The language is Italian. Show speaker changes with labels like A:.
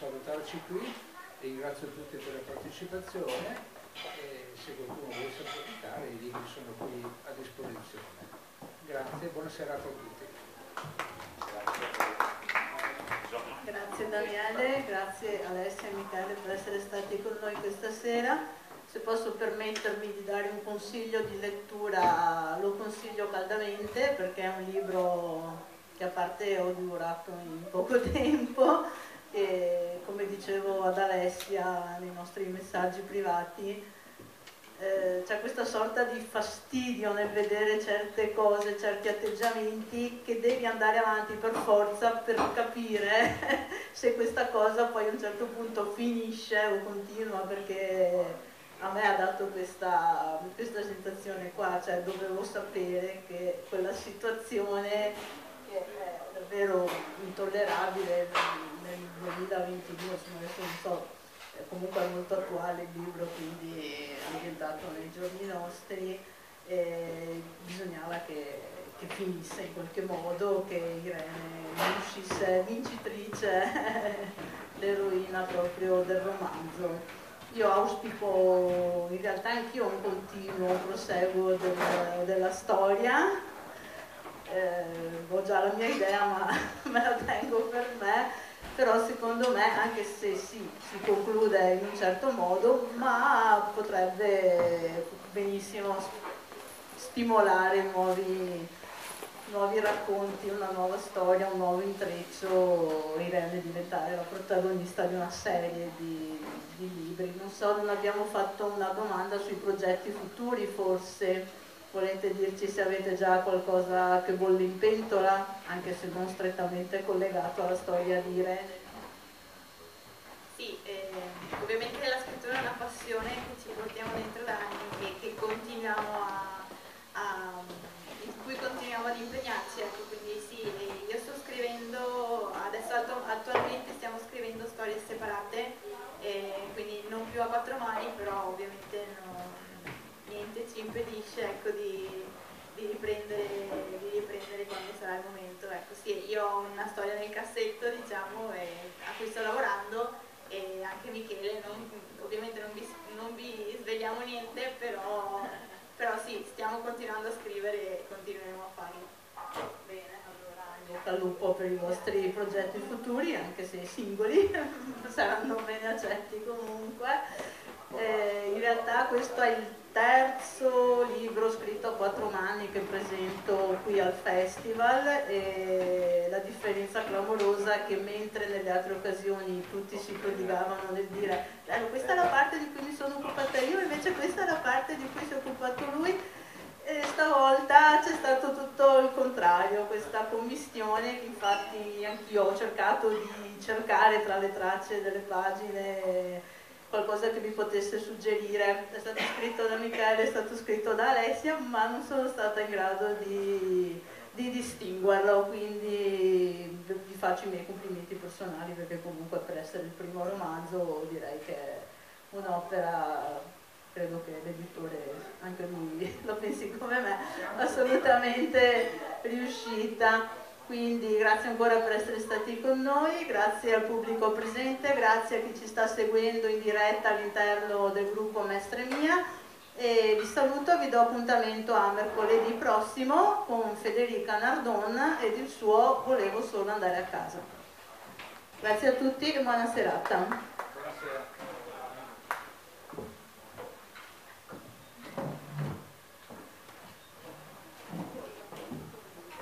A: salutarci qui, ringrazio tutti per la partecipazione e se qualcuno volesse approfittare i libri sono qui a disposizione. Grazie e buona serata a tutti.
B: Grazie Daniele, grazie Alessia e Michele per essere stati con noi questa sera. Se posso permettermi di dare un consiglio di lettura, lo consiglio caldamente perché è un libro che a parte ho durato in poco tempo e come dicevo ad Alessia nei nostri messaggi privati eh, c'è questa sorta di fastidio nel vedere certe cose, certi atteggiamenti che devi andare avanti per forza per capire se questa cosa poi a un certo punto finisce o continua perché a me ha dato questa, questa sensazione qua, cioè dovevo sapere che quella situazione che è davvero intollerabile 2022, insomma adesso non so, è comunque molto attuale il libro, quindi ambientato nei giorni nostri, e bisognava che, che finisse in qualche modo, che Irene uscisse vincitrice, l'eroina proprio del romanzo. Io auspico in realtà anch'io un continuo proseguo del, della storia, eh, ho già la mia idea ma me la tengo per me, però secondo me anche se sì, si conclude in un certo modo, ma potrebbe benissimo stimolare nuovi, nuovi racconti, una nuova storia, un nuovo intreccio, Irene diventare la protagonista di una serie di, di libri. Non so, non abbiamo fatto una domanda sui progetti futuri forse volete dirci se avete già qualcosa che bolle in pentola, anche se non strettamente collegato alla storia di Irene?
C: Sì, eh, ovviamente la scrittura è una passione che ci portiamo dentro da anni e che continuiamo a, a, in cui continuiamo ad impegnarci, ecco, quindi sì, io sto scrivendo, adesso attualmente stiamo scrivendo storie separate, eh, quindi non più a quattro mani, però ovviamente non niente ci impedisce ecco, di, di, riprendere, di, riprendere, quando sarà il momento. Ecco, sì, io ho una storia nel cassetto diciamo, a cui sto lavorando e anche Michele, non, ovviamente non vi, non vi, svegliamo niente, però, però sì, stiamo continuando a scrivere e continueremo a farlo.
B: Bene, allora in bocca al lupo per i vostri progetti futuri, anche se singoli, saranno bene accetti comunque. Eh, in realtà questo è il terzo libro scritto a quattro mani che presento qui al festival e la differenza clamorosa è che mentre nelle altre occasioni tutti si prodigavano nel dire questa è la parte di cui mi sono occupata io invece questa è la parte di cui si è occupato lui. E stavolta c'è stato tutto il contrario, questa commistione che infatti anch'io ho cercato di cercare tra le tracce delle pagine qualcosa che mi potesse suggerire. È stato scritto da Michele, è stato scritto da Alessia, ma non sono stata in grado di, di distinguerlo, quindi vi faccio i miei complimenti personali perché comunque per essere il primo romanzo direi che è un'opera, credo che l'editore, anche lui lo pensi come me, assolutamente riuscita. Quindi grazie ancora per essere stati con noi, grazie al pubblico presente, grazie a chi ci sta seguendo in diretta all'interno del gruppo Mestre Mia e vi saluto, vi do appuntamento a mercoledì prossimo con Federica Nardon ed il suo Volevo solo andare a casa. Grazie a tutti e buona serata.